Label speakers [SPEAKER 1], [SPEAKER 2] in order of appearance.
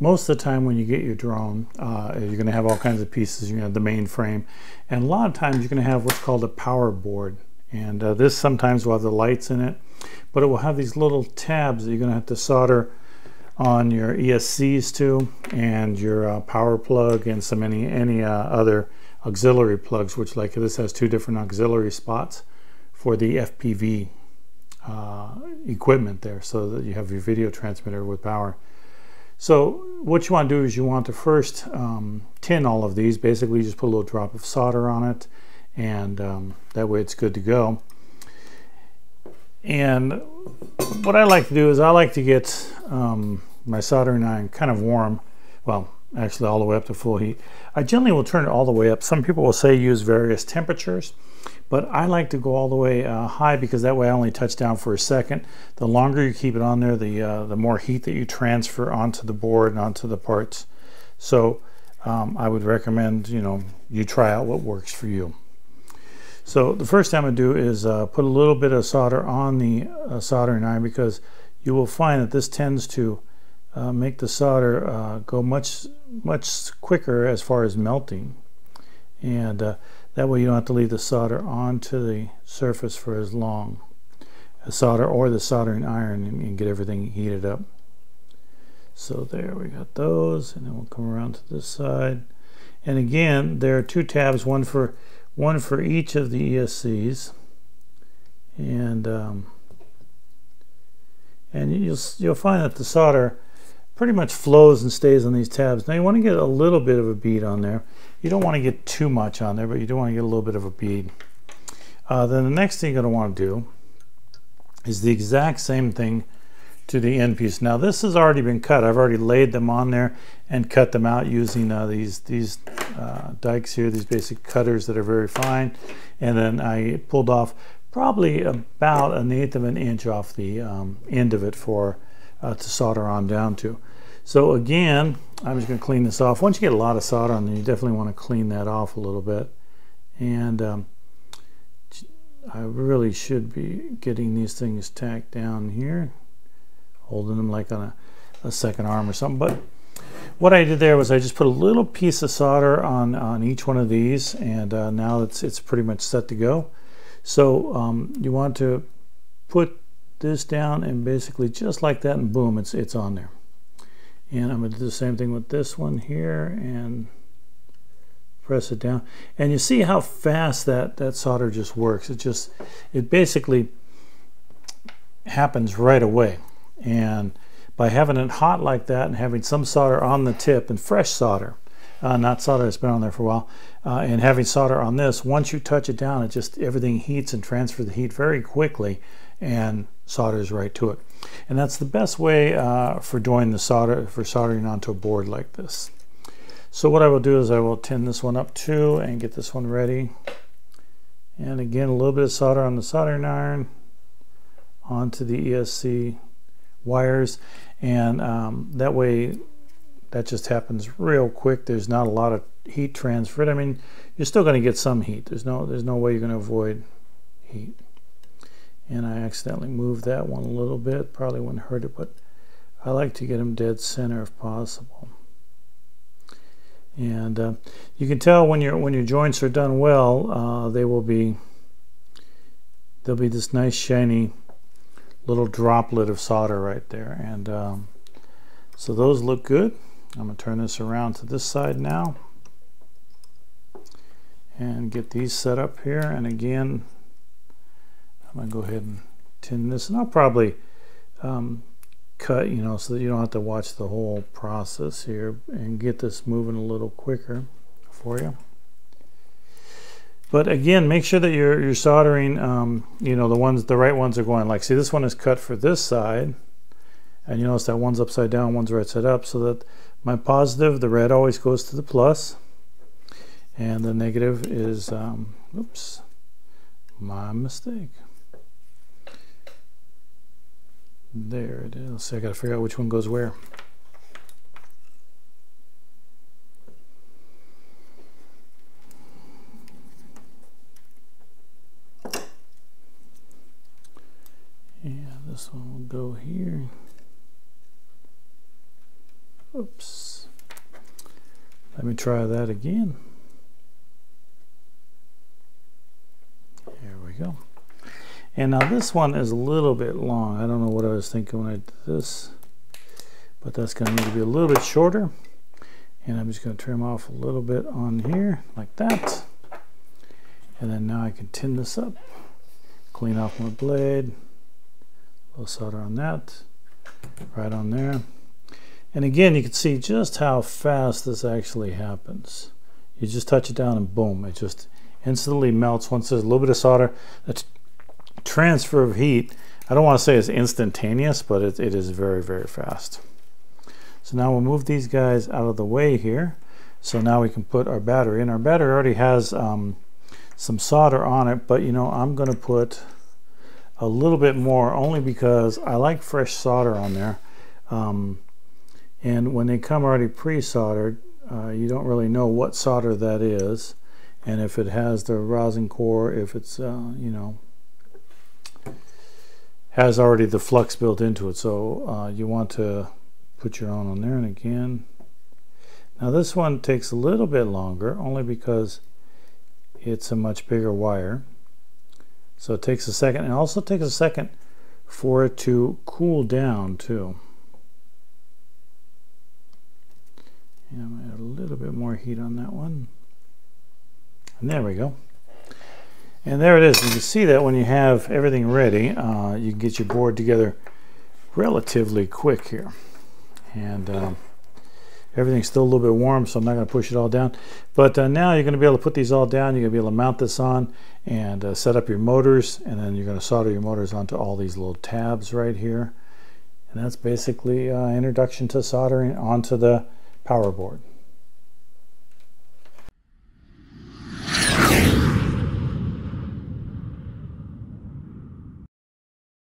[SPEAKER 1] most of the time when you get your drone, uh, you're going to have all kinds of pieces. To have the main frame, and a lot of times you're going to have what's called a power board. And uh, this sometimes will have the lights in it, but it will have these little tabs that you're going to have to solder on your ESCs to, and your uh, power plug, and some any any uh, other auxiliary plugs. Which like this has two different auxiliary spots for the FPV uh, equipment there, so that you have your video transmitter with power. So what you want to do is you want to first um, tin all of these. Basically, just put a little drop of solder on it, and um, that way it's good to go. And what I like to do is I like to get um, my soldering iron kind of warm. Well, actually all the way up to full heat. I generally will turn it all the way up. Some people will say use various temperatures. But I like to go all the way uh, high because that way I only touch down for a second. The longer you keep it on there, the, uh, the more heat that you transfer onto the board and onto the parts. So um, I would recommend, you know, you try out what works for you. So the first thing I'm to do is uh, put a little bit of solder on the uh, soldering iron because you will find that this tends to uh, make the solder uh, go much, much quicker as far as melting. And that way you don't have to leave the solder onto the surface for as long. A solder or the soldering iron and, and get everything heated up. So there we got those and then we'll come around to this side. And again, there are two tabs, one for one for each of the ESCs. And um, and you'll you'll find that the solder pretty much flows and stays on these tabs. Now you want to get a little bit of a bead on there. You don't want to get too much on there, but you do want to get a little bit of a bead. Uh, then the next thing you're going to want to do is the exact same thing to the end piece. Now this has already been cut. I've already laid them on there and cut them out using uh, these these uh, dikes here, these basic cutters that are very fine. And then I pulled off probably about an eighth of an inch off the um, end of it for uh, to solder on down to. So again, I'm just going to clean this off. Once you get a lot of solder on there, you definitely want to clean that off a little bit. And um, I really should be getting these things tacked down here, holding them like on a, a second arm or something. But what I did there was I just put a little piece of solder on, on each one of these, and uh, now it's, it's pretty much set to go. So um, you want to put this down and basically just like that and boom, it's, it's on there and I'm going to do the same thing with this one here and press it down. And you see how fast that that solder just works. It just it basically happens right away. And by having it hot like that and having some solder on the tip and fresh solder uh, not solder that's been on there for a while uh, and having solder on this once you touch it down it just everything heats and transfers the heat very quickly and solders right to it. And that's the best way uh, for doing the solder, for soldering onto a board like this. So what I will do is I will tin this one up too and get this one ready. And again, a little bit of solder on the soldering iron onto the ESC wires. And um, that way, that just happens real quick. There's not a lot of heat transferred. I mean, you're still going to get some heat. There's no, there's no way you're going to avoid heat and I accidentally moved that one a little bit probably wouldn't hurt it but I like to get them dead center if possible. And uh, you can tell when your when your joints are done well uh, they will be there'll be this nice shiny little droplet of solder right there. And um, so those look good. I'm gonna turn this around to this side now and get these set up here. And again I'm to go ahead and tin this and I'll probably um, cut you know so that you don't have to watch the whole process here and get this moving a little quicker for you. But again make sure that you're, you're soldering um, you know the ones the right ones are going like see this one is cut for this side and you notice that one's upside down one's right side up so that my positive the red always goes to the plus and the negative is um, oops my mistake There it is. So I got to figure out which one goes where. Yeah, this one will go here. Oops. Let me try that again. There we go. And now this one is a little bit long. I don't know what I was thinking when I did this, but that's going to need to be a little bit shorter. And I'm just going to trim off a little bit on here like that. And then now I can tin this up, clean off my blade, a little solder on that, right on there. And again, you can see just how fast this actually happens. You just touch it down and boom, it just instantly melts once there's a little bit of solder. That transfer of heat, I don't want to say it's instantaneous, but it, it is very, very fast. So now we'll move these guys out of the way here. So now we can put our battery in. Our battery already has um, some solder on it, but you know, I'm going to put a little bit more only because I like fresh solder on there. Um, and when they come already pre-soldered, uh, you don't really know what solder that is. And if it has the rosin core, if it's, uh, you know, has already the flux built into it. So uh, you want to put your own on there. And again, now this one takes a little bit longer only because it's a much bigger wire. So it takes a second and also takes a second for it to cool down too. And I'm to add a little bit more heat on that one. And there we go. And there it is. You can see that when you have everything ready, uh, you can get your board together relatively quick here. And um, everything's still a little bit warm, so I'm not going to push it all down. But uh, now you're going to be able to put these all down. You're going to be able to mount this on and uh, set up your motors. And then you're going to solder your motors onto all these little tabs right here. And that's basically uh, introduction to soldering onto the power board.